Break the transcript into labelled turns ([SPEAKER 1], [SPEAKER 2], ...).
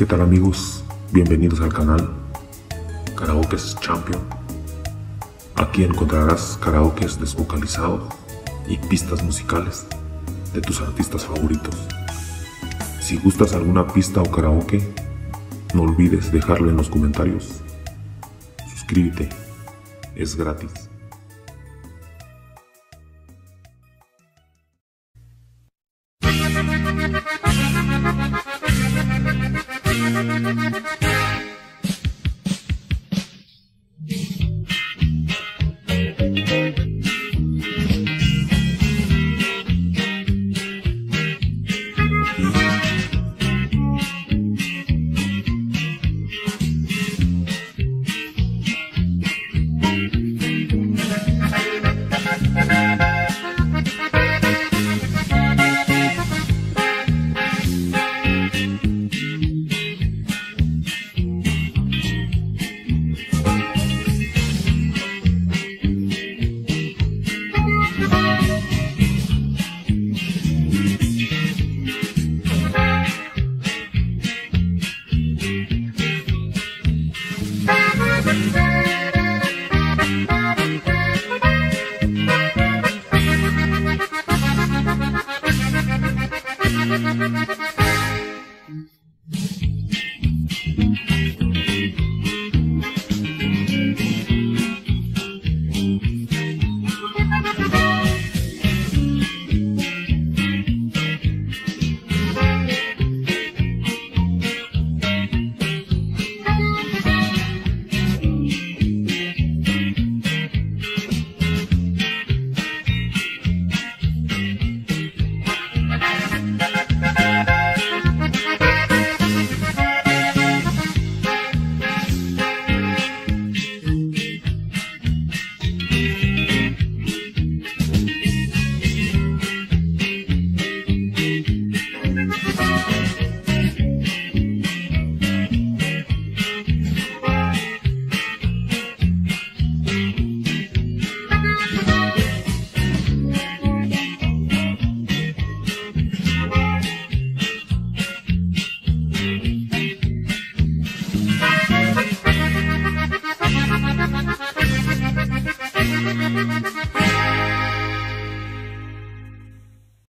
[SPEAKER 1] ¿Qué tal amigos? Bienvenidos al canal Karaoke Champion. Aquí encontrarás karaokes desvocalizados y pistas musicales de tus artistas favoritos. Si gustas alguna pista o karaoke, no olvides dejarlo en los comentarios. Suscríbete, es gratis.
[SPEAKER 2] Thank you. Müzik